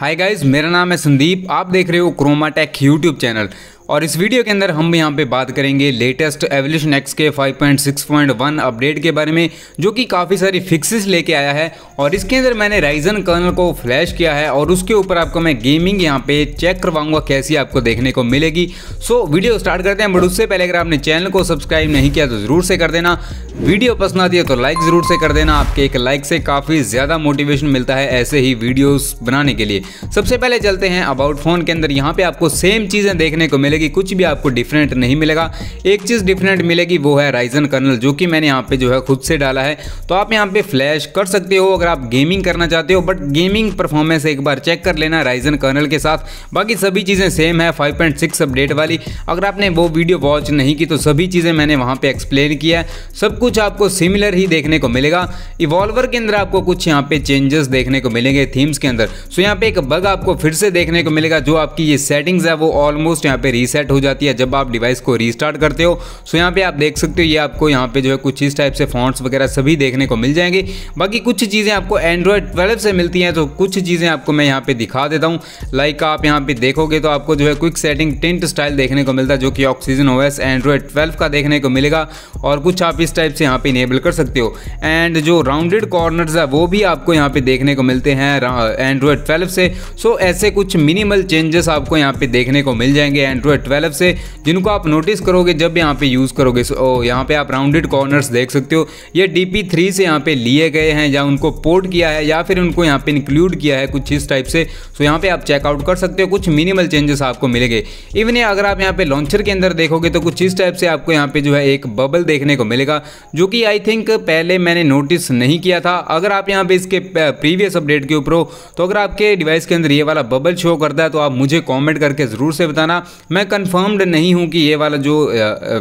हाय guys मेरा नाम है संदीप। आप देख रहे हो क्रोमा टेक यूट्यूब चैनल और इस वीडियो के अंदर हम यहाँ पे बात करेंगे लेटेस्ट एवोल्यूशन एक्स के 5.6.1 अपडेट के बारे में, जो कि काफ़ी सारी फिक्सेस लेके आया है। और इसके अंदर मैंने राइजन कर्नल को फ्लैश किया है और उसके ऊपर आपको मैं गेमिंग यहाँ पे चेक करवाऊँगा कैसी आपको देखने को मिलेगी। सो वीडियो स्टार्ट करते हैं, बट उससे पहले अगर आपने चैनल को सब्सक्राइब नहीं किया तो ज़रूर से कर देना। वीडियो पसंद आती है तो लाइक ज़रूर से कर देना। आपके एक लाइक से काफ़ी ज़्यादा मोटिवेशन मिलता है ऐसे ही वीडियोज़ बनाने के लिए। सबसे पहले चलते हैं अबाउट फ़ोन के अंदर। यहाँ पर आपको सेम चीज़ें देखने को मिलेगी। मिलेगी, कुछ भी आपको डिफरेंट नहीं मिलेगा। एक चीज़ डिफरेंट मिलेगी, वो है राइजन कर्नल जो कि मैंने यहाँ पे जो है खुद से डाला है। तो आप यहाँ पे फ्लैश कर सकते हो अगर आप गेमिंग करना चाहते हो बट गेमिंग परफॉर्मेंस एक बार चेक कर लेना राइजन कर्नल के साथ। बाकी सभी चीज़ें सेम है 5.6 अपडेट वाली। अगर आपने वो वीडियो वॉच नहीं की तो सभी चीज़ें मैंने वहाँ पर एक्सप्लेन किया सब कुछ आपको सिमिलर ही देखने को मिलेगा। इवॉल्वर के अंदर आपको कुछ यहाँ पे चेंजेस देखने को मिलेंगे थीम्स के अंदर। सो यहाँ पे एक बग आपको फिर से देखने को मिलेगा, जो आपकी ये सेटिंग्स है, वो ऑलमोस्ट यहाँ पे रीसेट हो जाती है जब आप डिवाइस को रीस्टार्ट करते हो। सो यहाँ पे आप देख सकते हो, ये आपको यहाँ पे जो है कुछ इस टाइप से फॉन्ट्स वगैरह सभी देखने को मिल जाएँगे। बाकी कुछ चीज़ें आपको एंड्रॉयड ट्वेल्व से मिलती हैं तो कुछ चीज़ें आपको मैं यहाँ पे दिखा देता हूँ। लाइक आप यहाँ पे देखोगे तो आपको जो है क्विक सेटिंग टेंट स्टाइल देखने को मिलता है, जो कि ऑक्सीजन ओएस एंड्रॉयड ट्वेल्व का देखने को मिलेगा। और कुछ आप इस टाइप से यहाँ पे इनेबल कर सकते हो। एंड जो राउंडेड कॉर्नर्स है, वो भी आपको यहाँ पे देखने को मिलते हैं एंड्रॉयड ट्वेल्व से। सो ऐसे कुछ मिनिमल चेंजेस आपको यहाँ पे देखने को मिल जाएँगे एंड्रॉयड ट्वेल्व से, जिनको आप नोटिस करोगे, जब यहाँ पे यूज़ करोगे ओ यहाँ पे आप राउंडेड कॉर्नर्स देख सकते हो। ये डी पी थ्री से यहाँ पे लिए गए हैं, या उनको पोर्ट किया है, या फिर उनको यहाँ पे इंक्लूड किया है कुछ इस टाइप से सो यहाँ पे आप चेकआउट कर सकते हो, कुछ मिनिमल चेंजेस आपको मिलेंगे। इवन ये अगर आप यहाँ पे लॉन्चर के अंदर देखोगे तो कुछ इस टाइप से आपको यहाँ पे जो है एक बबल देखने को मिलेगा, जो कि आई थिंक पहले मैंने नोटिस नहीं किया था। अगर आप यहाँ पे इसके प्रीवियस अपडेट के ऊपर हो तो अगर आपके डिवाइस के अंदर ये वाला बबल शो करता है तो आप मुझे कॉमेंट करके ज़रूर से बताना। मैं कन्फर्म्ड नहीं हूँ कि ये वाला जो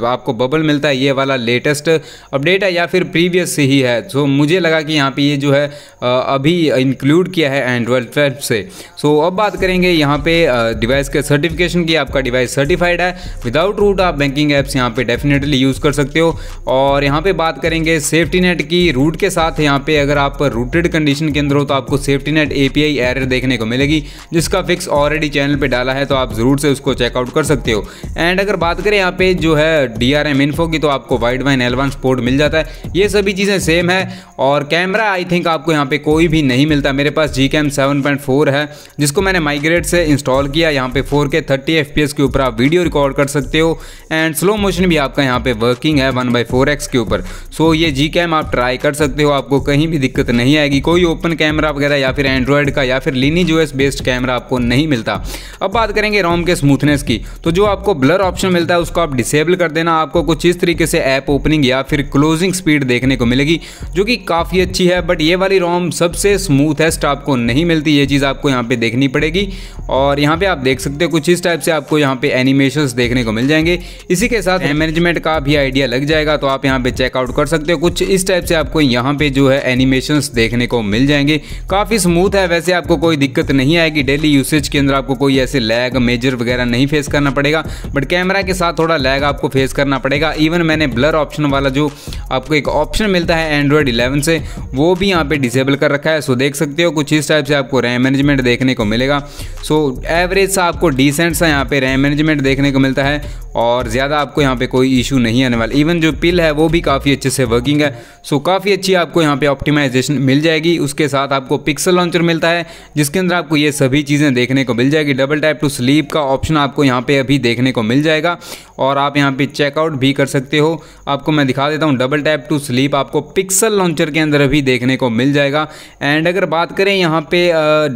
आपको बबल मिलता है, ये वाला लेटेस्ट अपडेट है या फिर प्रीवियस से ही है। सो मुझे लगा कि यहाँ पे ये जो है अभी इंक्लूड किया है एंड्रॉयड ट्वेल्व से। सो अब बात करेंगे यहाँ पे डिवाइस के सर्टिफिकेशन की। आपका डिवाइस सर्टिफाइड है। विदाउट रूट आप बैंकिंग ऐप्स यहाँ पे डेफिनेटली यूज़ कर सकते हो। और यहाँ पे बात करेंगे सेफ्टी नेट की। रूट के साथ यहाँ पे अगर आप रूटेड कंडीशन के अंदर हो तो आपको सेफ्टी नेट ए एरर देखने को मिलेगी, जिसका फिक्स ऑलरेडी चैनल पर डाला है तो आप ज़रूर से उसको चेकआउट कर सकते हो। एंड अगर बात करें यहाँ पे जो है डी आर एम इन्फो की तो आपको वाइड वाइन एलवन स्पोर्ट मिल जाता है। ये सभी चीज़ें सेम है और कैमरा आई थिंक आपको यहाँ पे कोई भी नहीं मिलता। मेरे पास G cam seven point four है, जिसको मैंने माइग्रेट से इंस्टॉल किया। यहाँ पे फोर के थर्टी एफ़ पी एस के ऊपर आप वीडियो रिकॉर्ड कर सकते हो। एंड स्लो मोशन भी आपका यहाँ पे वर्किंग है वन बाई फोर एक्स के ऊपर। सो ये जी कैम आप ट्राई कर सकते हो। आपको कहीं भी दिक्कत नहीं आएगी। कोई ओपन कैमरा वगैरह या फिर एंड्रॉयड का या फिर लिनी जो बेस्ड कैमरा आपको नहीं मिलता। अब बात करेंगे रोम के स्मूथनेस की। तो जो आपको ब्लर ऑप्शन मिलता है उसको आप डिसेबल कर देना। आपको कुछ इस तरीके से ऐप ओपनिंग या फिर क्लोजिंग स्पीड देखने को मिलेगी जो कि काफ़ी अच्छी है बट ये वाली रोम सबसे स्मूथेस्ट आपको नहीं मिलती। ये चीज़ आपको यहाँ पे देखनी पड़ेगी। और यहाँ पे आप देख सकते हो कुछ इस टाइप से आपको यहाँ पे एनिमेशन देखने को मिल जाएँगे। इसी के साथ मैनेजमेंट का भी आइडिया लग जाएगा तो आप यहाँ पे चेकआउट कर सकते हो। कुछ इस टाइप से आपको यहाँ पे जो है एनिमेशन देखने को मिल जाएँगे। काफ़ी स्मूथ है वैसे आपको कोई दिक्कत नहीं आएगी। डेली यूसेज के अंदर आपको कोई ऐसे लैग मेजर वगैरह नहीं फेस करना। पड़ेगा बट कैमरा के साथ थोड़ा लैग आपको फेस करना पड़ेगा। इवन मैंने ब्लर ऑप्शन वाला जो आपको एक ऑप्शन मिलता है एंड्रॉयड 11 से, वो भी यहाँ पे डिसेबल कर रखा है। सो देख सकते हो कुछ इस टाइप से आपको रैम मैनेजमेंट देखने को मिलेगा। सो एवरेज सा आपको डिसेंट सा यहाँ पे रैम मैनेजमेंट देखने को मिलता है और ज़्यादा आपको यहाँ पे कोई इशू नहीं आने वाला। इवन जो पिल है वो भी काफ़ी अच्छे से वर्किंग है। सो काफ़ी अच्छी आपको यहाँ पे ऑप्टिमाइजेशन मिल जाएगी। उसके साथ आपको पिक्सल लॉन्चर मिलता है, जिसके अंदर आपको ये सभी चीज़ें देखने को मिल जाएगी। डबल टाइप टू स्लीप का ऑप्शन आपको यहाँ पे अभी देखने को मिल जाएगा। और आप यहाँ पे चेकआउट भी कर सकते हो। आपको मैं दिखा देता हूँ डबल टैप टू स्लीप आपको पिक्सल लॉन्चर के अंदर अभी देखने को मिल जाएगा। एंड अगर बात करें यहाँ पे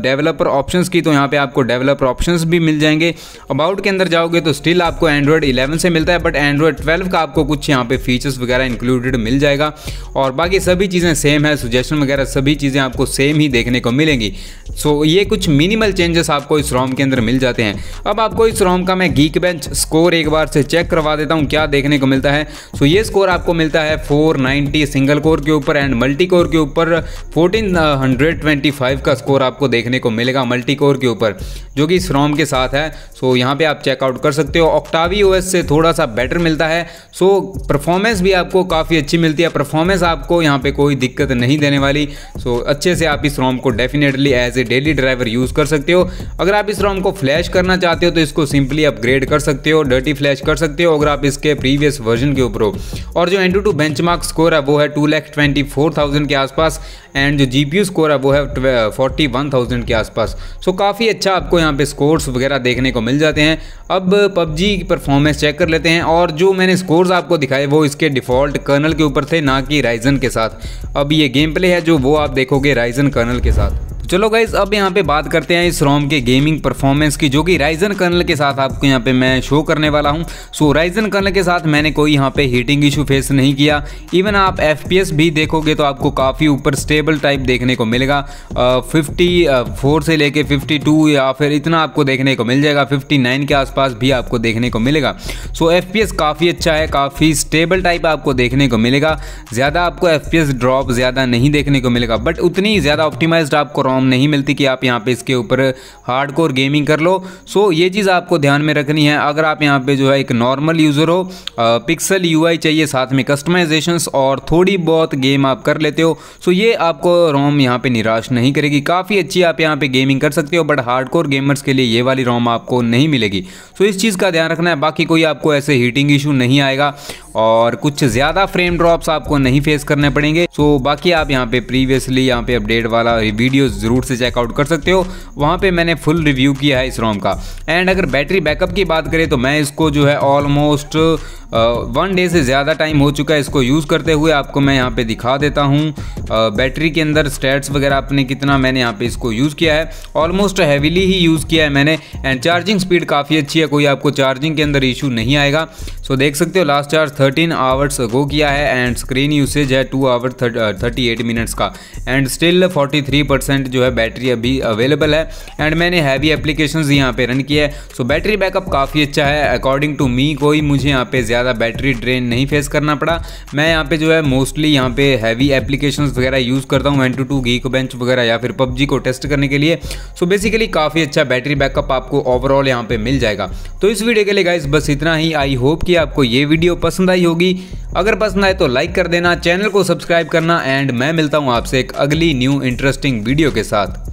डेवलपर ऑप्शंस की तो यहाँ पे आपको डेवलपर ऑप्शंस भी मिल जाएँगे। अबाउट के अंदर जाओगे तो स्टिल आपको एंड्रॉयड 11 से मिलता है बट एंड्रॉयड 12 का आपको कुछ यहाँ पे फीचर्स वगैरह इंक्लूडेड मिल जाएगा। और बाकी सभी चीज़ें सेम है सुजेशन वगैरह सभी चीज़ें आपको सेम ही देखने को मिलेंगी। सो so, ये कुछ मिनिमल चेंजेस आपको इस रोम के अंदर मिल जाते हैं। अब आपको इस रोम का मैं मैं गीक बेंच स्कोर एक बार से चेक करवा देता हूँ, क्या देखने को मिलता है। सो ये स्कोर आपको मिलता है 490 सिंगल कोर के ऊपर एंड मल्टी कोर के ऊपर 1425 का स्कोर आपको देखने को मिलेगा मल्टी कोर के ऊपर, जो कि इस के साथ है। सो यहाँ पे आप चेकआउट कर सकते हो। ऑक्टावी ओएस से थोड़ा सा बेटर मिलता है। सो परफॉर्मेंस भी आपको काफ़ी अच्छी मिलती है। परफॉर्मेंस आपको यहाँ पे कोई दिक्कत नहीं देने वाली। सो अच्छे से आप इस रोम को definitely as a daily driver use कर सकते हो। अगर आप इस रोम को फ्लैश करना चाहते हो तो इसको सिंपली अपग्रेड कर सकते हो डर्टी फ्लैश कर सकते हो अगर आप इसके प्रीवियस वर्जन के ऊपर हो। और जो एन टू बेंचमार्क स्कोर है, वो है two lakh twenty four thousand के आसपास एंड जो जीपीयू स्कोर है, वो है फोर्टी वन थाउज़ेंड के आसपास। सो काफ़ी अच्छा आपको यहाँ पे स्कोर्स वगैरह देखने को मिल जाते हैं। अब पबजी की परफॉर्मेंस चेक कर लेते हैं, और जो मैंने स्कोर्स आपको दिखाए, वो इसके डिफ़ॉल्ट कर्नल के ऊपर थे, ना कि राइजन के साथ। अब ये गेम प्ले है जो वो आप देखोगे राइजन कर्नल के साथ। चलो गाइज़ अब यहाँ पे बात करते हैं इस रोम के गेमिंग परफॉर्मेंस की, जो कि राइजन कर्नल के साथ आपको यहाँ पे मैं शो करने वाला हूँ। सो राइजन कर्नल के साथ मैंने कोई यहाँ पे हीटिंग इशू फेस नहीं किया। इवन आप एफपीएस भी देखोगे तो आपको काफ़ी ऊपर स्टेबल टाइप देखने को मिलेगा। फिफ्टी फोर से लेके फिफ्टी टू या फिर इतना आपको देखने को मिल जाएगा। फिफ्टी नाइन के आसपास भी आपको देखने को मिलेगा। सो एफपीएस काफ़ी अच्छा है, काफ़ी स्टेबल टाइप आपको देखने को मिलेगा। ज़्यादा आपको एफपीएस ड्रॉप ज़्यादा नहीं देखने को मिलेगा बट उतनी ज़्यादा ऑप्टिमाइज आपको रोम नहीं मिलती कि आप यहाँ पे इसके ऊपर हार्ड कोर गेमिंग कर लो। सो ये चीज़ आपको ध्यान में रखनी है। अगर आप यहाँ पे जो है एक नॉर्मल यूज़र हो पिक्सल यूआई चाहिए, साथ में कस्टमाइजेशन और थोड़ी बहुत गेम आप कर लेते हो सो ये आपको रोम यहाँ पे निराश नहीं करेगी। काफ़ी अच्छी आप यहाँ पे गेमिंग कर सकते हो बट हार्ड गेमर्स के लिए ये वाली रोम आपको नहीं मिलेगी। सो इस चीज़ का ध्यान रखना है। बाकी कोई आपको ऐसे हीटिंग इशू नहीं आएगा और कुछ ज़्यादा फ्रेम ड्रॉप्स आपको नहीं फेस करने पड़ेंगे। सो बाकी आप यहाँ पे प्रीवियसली यहाँ पे अपडेट वाला वीडियो ज़रूर से चेकआउट कर सकते हो। वहाँ पे मैंने फुल रिव्यू किया है इस रोम का। एंड अगर बैटरी बैकअप की बात करें तो मैं इसको जो है ऑलमोस्ट वन डे से ज़्यादा टाइम हो चुका है इसको यूज़ करते हुए। आपको मैं यहाँ पे दिखा देता हूँ। बैटरी के अंदर स्टेट्स वगैरह आपने कितना मैंने यहाँ पे इसको यूज़ किया है। ऑलमोस्ट हैवीली ही यूज़ किया है मैंने। एंड चार्जिंग स्पीड काफ़ी अच्छी है, कोई आपको चार्जिंग के अंदर इशू नहीं आएगा। सो देख सकते हो last charge thirteen hours go किया है। एंड स्क्रीन यूसेज है two hour thirty eight minutes का। And still forty three percent जो है बैटरी अभी अवेलेबल है एंड मैंने हैवी एप्लीकेशन यहाँ पे रन किया है। सो बैटरी बैकअप काफ़ी अच्छा है। अकॉर्डिंग टू मी कोई मुझे यहाँ पे ज़्यादा बैटरी ड्रेन नहीं फेस करना पड़ा। मैं यहाँ पे जो है मोस्टली यहाँ पे हैवी एप्लीकेशन वगैरह यूज़ करता हूँ AnTuTu Geekbench वगैरह या फिर पबजी को टेस्ट करने के लिए। सो बेसिकली काफ़ी अच्छा बैटरी बैकअप आपको ओवरऑल यहाँ पे मिल जाएगा। तो इस वीडियो के लिए गाइज़ बस इतना ही। आई होप कि आपको ये वीडियो पसंद आई होगी। अगर पसंद आए तो लाइक कर देना चैनल को सब्सक्राइब करना एंड मैं मिलता हूँ आपसे एक अगली न्यू इंटरेस्टिंग वीडियो के साथ।